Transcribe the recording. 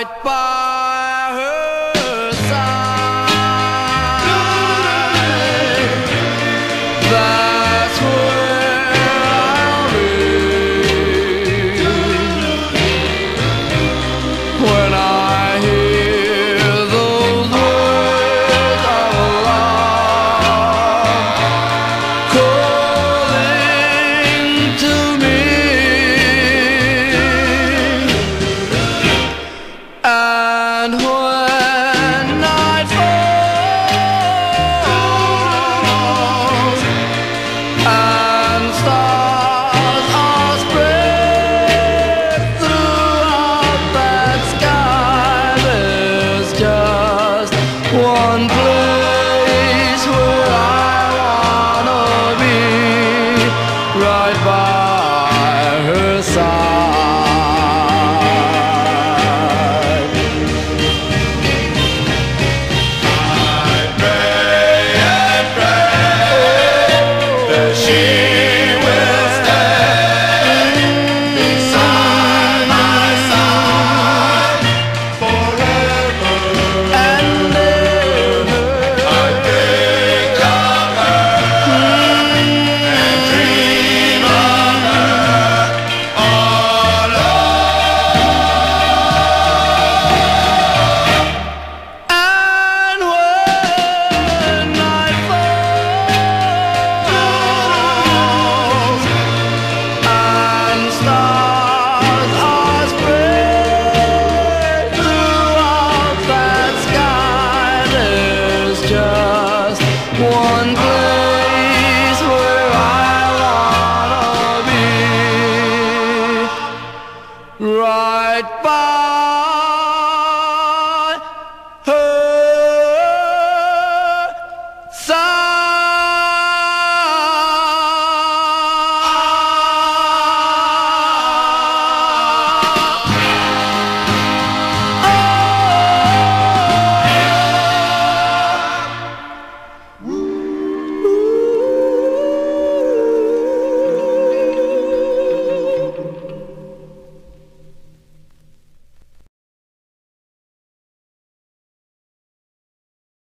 right by She by